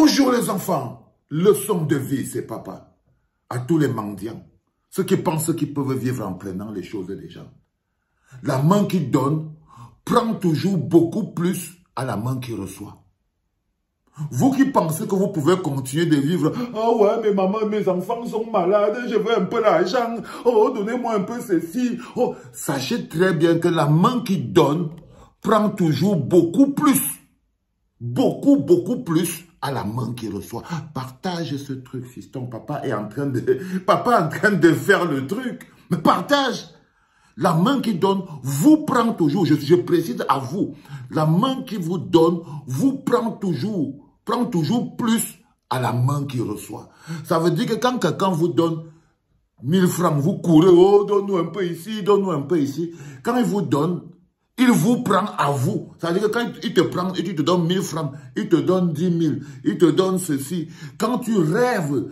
Bonjour les enfants. Leçon de vie, c'est papa. À tous les mendiants. Ceux qui pensent qu'ils peuvent vivre en prenant les choses des gens. La main qui donne prend toujours beaucoup plus à la main qui reçoit. Vous qui pensez que vous pouvez continuer de vivre, ah oh ouais, mais maman, mes enfants sont malades, je veux un peu d'argent, oh, donnez-moi un peu ceci. Oh, sachez très bien que la main qui donne prend toujours beaucoup plus, beaucoup, beaucoup plus à la main qui reçoit. Partage ce truc, fiston. Papa est en train de, papa en train de faire le truc. Mais partage. La main qui donne vous prend toujours, je, je précise à vous, la main qui vous donne vous prend toujours prend toujours plus à la main qu'il reçoit. Ça veut dire que quand quelqu'un vous donne 1000 francs, vous courez, oh, donne-nous un peu ici, donne-nous un peu ici. Quand il vous donne, il vous prend à vous. Ça veut dire que quand il te prend et tu te donne 1000 francs, il te donne 10 000, il te donne ceci. Quand tu rêves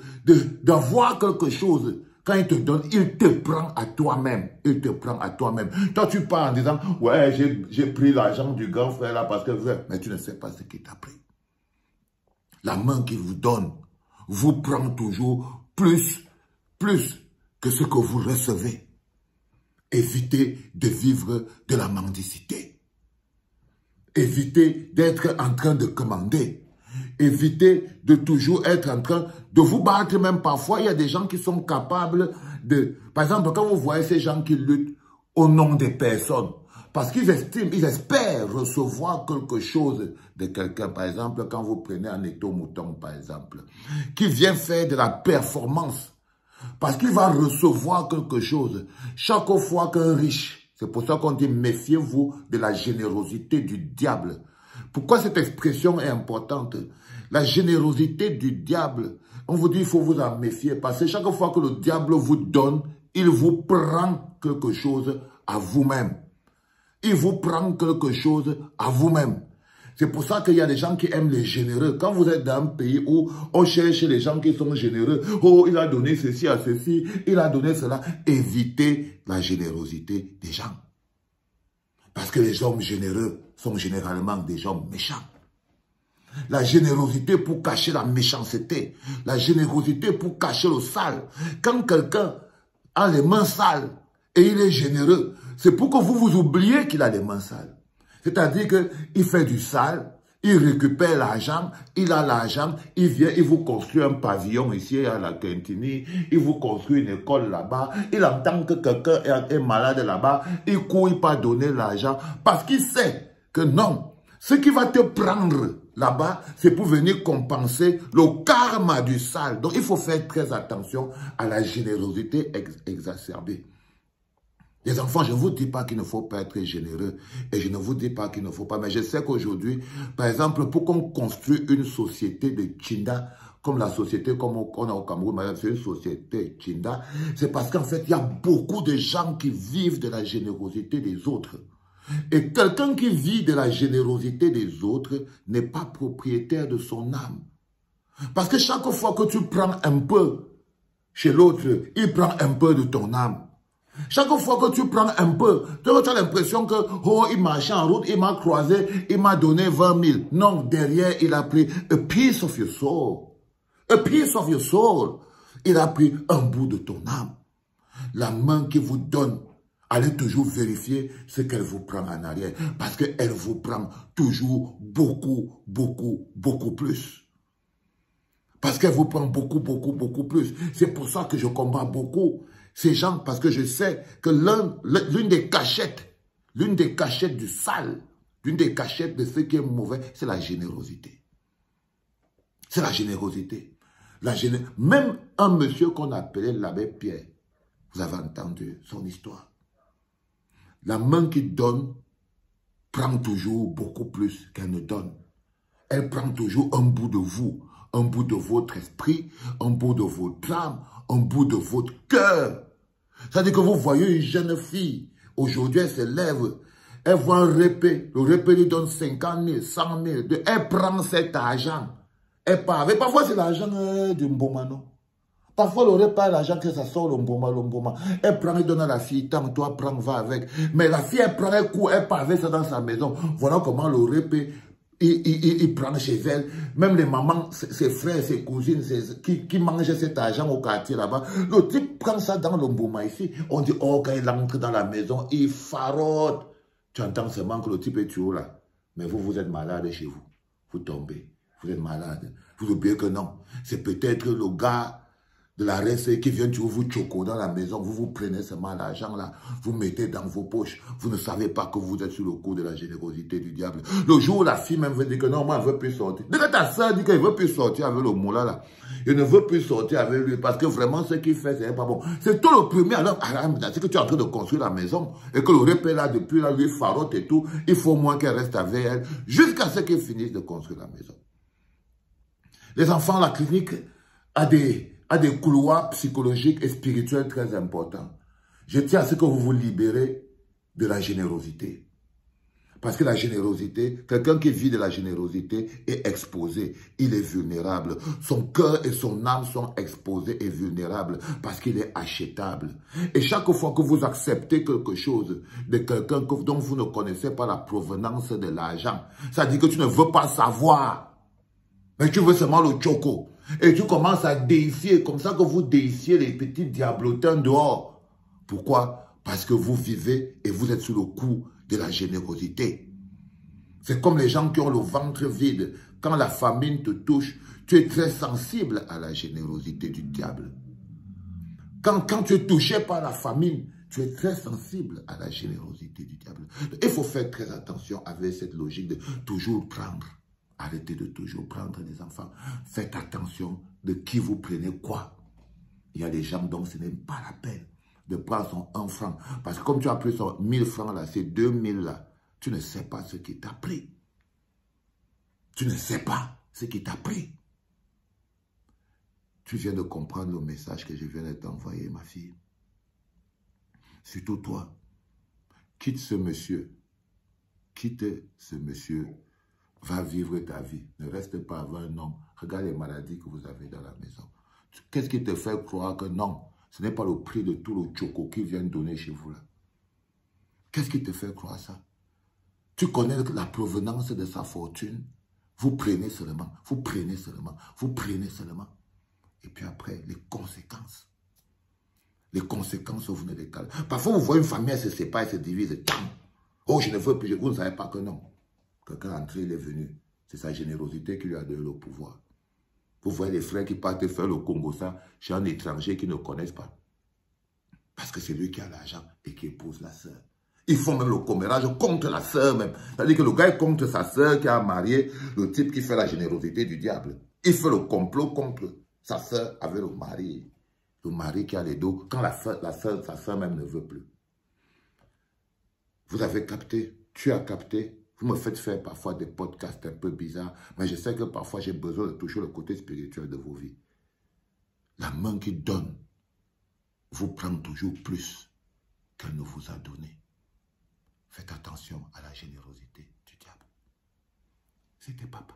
d'avoir quelque chose, quand il te donne, il te prend à toi-même. Il te prend à toi-même. Toi, tu pars en disant, ouais, j'ai pris l'argent du grand frère là parce que... Mais tu ne sais pas ce qu'il t'a pris la main qu'il vous donne vous prend toujours plus, plus que ce que vous recevez. Évitez de vivre de la mendicité. Évitez d'être en train de commander. Évitez de toujours être en train de vous battre. Même parfois, il y a des gens qui sont capables de... Par exemple, quand vous voyez ces gens qui luttent au nom des personnes, parce qu'ils estiment, ils espèrent recevoir quelque chose de quelqu'un. Par exemple, quand vous prenez un étau-mouton, par exemple, qui vient faire de la performance. Parce qu'il va recevoir quelque chose. Chaque fois qu'un riche, c'est pour ça qu'on dit méfiez-vous de la générosité du diable. Pourquoi cette expression est importante? La générosité du diable, on vous dit il faut vous en méfier parce que chaque fois que le diable vous donne, il vous prend quelque chose à vous-même il vous prend quelque chose à vous-même. C'est pour ça qu'il y a des gens qui aiment les généreux. Quand vous êtes dans un pays où on cherche les gens qui sont généreux, oh, il a donné ceci à ceci, il a donné cela, évitez la générosité des gens. Parce que les hommes généreux sont généralement des hommes méchants. La générosité pour cacher la méchanceté. La générosité pour cacher le sale. Quand quelqu'un a les mains sales et il est généreux, c'est pour que vous vous oubliez qu'il a les mains sales. C'est-à-dire qu'il fait du sale, il récupère l'argent, il a l'argent, il vient, il vous construit un pavillon ici à la Quintini, il vous construit une école là-bas, il entend que quelqu'un est, malade là-bas, il court, pas donner l'argent, parce qu'il sait que non, ce qui va te prendre là-bas, c'est pour venir compenser le karma du sale. Donc il faut faire très attention à la générosité exacerbée. Les enfants, je ne vous dis pas qu'il ne faut pas être généreux et je ne vous dis pas qu'il ne faut pas, mais je sais qu'aujourd'hui, par exemple, pour qu'on construise une société de Chinda, comme la société comme on a au Cameroun, c'est une société Chinda, c'est parce qu'en fait, il y a beaucoup de gens qui vivent de la générosité des autres. Et quelqu'un qui vit de la générosité des autres n'est pas propriétaire de son âme. Parce que chaque fois que tu prends un peu chez l'autre, il prend un peu de ton âme. Chaque fois que tu prends un peu, tu as l'impression que, oh, il marchait en route, il m'a croisé, il m'a donné 20 000. Non, derrière, il a pris a piece of your soul. A piece of your soul. Il a pris un bout de ton âme. La main qui vous donne, allez toujours vérifier ce qu'elle vous prend en arrière. Parce qu'elle vous prend toujours beaucoup, beaucoup, beaucoup plus. Parce qu'elle vous prend beaucoup, beaucoup, beaucoup plus. C'est pour ça que je combats beaucoup ces gens parce que je sais que l'une des cachettes, l'une des cachettes du sale, l'une des cachettes de ce qui est mauvais, c'est la générosité. C'est la générosité. Même un monsieur qu'on appelait l'abbé Pierre, vous avez entendu son histoire. La main qui donne prend toujours beaucoup plus qu'elle ne donne. Elle prend toujours un bout de vous, un bout de votre esprit, un bout de votre âme, un bout de votre cœur. C'est-à-dire que vous voyez une jeune fille, aujourd'hui elle se lève, elle voit un répé, le répé lui donne 50 000, 100 000, elle prend cet argent, elle part Et Parfois c'est l'argent euh, du mboma, non? Parfois, le repas, l'argent que ça sort, le mboma, le mboma. Elle prend, elle donne à la fille, tant toi, prends, va avec. Mais la fille, elle prend, elle court, elle part avec ça dans sa maison. Voilà comment le répé il, prend chez elle, même les mamans, ses, frères, ses cousines, qui, qui mangent cet argent au quartier là-bas, le type prend ça dans le bouma ici. On dit, oh, quand il entre dans la maison, il farote. Tu entends seulement que le type est toujours là. Mais vous, vous êtes malade chez vous. Vous tombez. Vous êtes malade. Vous oubliez que non. C'est peut-être le gars de la RSE qui vient vous choco dans la maison, vous vous prenez seulement l'argent là, vous mettez dans vos poches, vous ne savez pas que vous êtes sur le coup de la générosité du diable. Le jour où la fille même veut dire que non, moi elle veut plus sortir. Dès que ta soeur dit qu'elle veut plus sortir avec le moula là, elle ne veut plus sortir avec lui parce que vraiment ce qu'il fait c'est pas bon. C'est toi le premier alors, c'est que tu es en train de construire la maison et que le repère là depuis là lui farote et tout, il faut moins qu'elle reste avec elle jusqu'à ce qu'elle finisse de construire la maison. Les enfants, la clinique a des a des couloirs psychologiques et spirituels très importants. Je tiens à ce que vous vous libérez de la générosité. Parce que la générosité, quelqu'un qui vit de la générosité est exposé, il est vulnérable. Son cœur et son âme sont exposés et vulnérables parce qu'il est achetable. Et chaque fois que vous acceptez quelque chose de quelqu'un dont vous ne connaissez pas la provenance de l'argent, ça dit que tu ne veux pas savoir, mais tu veux seulement le choco. Et tu commences à déifier, comme ça que vous déifiez les petits diablotins dehors. Pourquoi? Parce que vous vivez et vous êtes sous le coup de la générosité. C'est comme les gens qui ont le ventre vide. Quand la famine te touche, tu es très sensible à la générosité du diable. Quand, quand tu es touché par la famine, tu es très sensible à la générosité du diable. Il faut faire très attention avec cette logique de toujours prendre. Arrêtez de toujours prendre des enfants. Faites attention de qui vous prenez quoi. Il y a des gens dont ce n'est pas la peine de prendre son 1 franc. Parce que comme tu as pris son 1000 francs là, ces 2000 là, tu ne sais pas ce qui t'a pris. Tu ne sais pas ce qui t'a pris. Tu viens de comprendre le message que je viens de t'envoyer, ma fille. Surtout toi. Quitte ce monsieur. Quitte ce monsieur Va vivre ta vie. Ne reste pas avec un homme. Regarde les maladies que vous avez dans la maison. Qu'est-ce qui te fait croire que non, ce n'est pas le prix de tout le choco qu'il vient donner chez vous là? Qu'est-ce qui te fait croire ça? Tu connais la provenance de sa fortune? Vous prenez seulement, vous prenez seulement, vous prenez seulement. Et puis après, les conséquences. Les conséquences, vous ne les. Parfois, vous voyez une famille, elle se sépare, elle se divise. Oh, je ne veux plus, vous ne savez pas que non. Quelqu'un est entré, il est venu. C'est sa générosité qui lui a donné le pouvoir. Vous voyez les frères qui partent faire le Congo ça chez un étranger qui ne connaissent pas. Parce que c'est lui qui a l'argent et qui épouse la sœur. Ils font même le commérage contre la sœur même. C'est-à-dire que le gars est contre sa sœur qui a marié le type qui fait la générosité du diable. Il fait le complot contre sa sœur avec le mari. Le mari qui a les dos. Quand la la sœur, sa sœur même ne veut plus. Vous avez capté, tu as capté, vous me faites faire parfois des podcasts un peu bizarres, mais je sais que parfois j'ai besoin de toucher le côté spirituel de vos vies. La main qui donne vous prend toujours plus qu'elle ne vous a donné. Faites attention à la générosité du diable. C'était papa.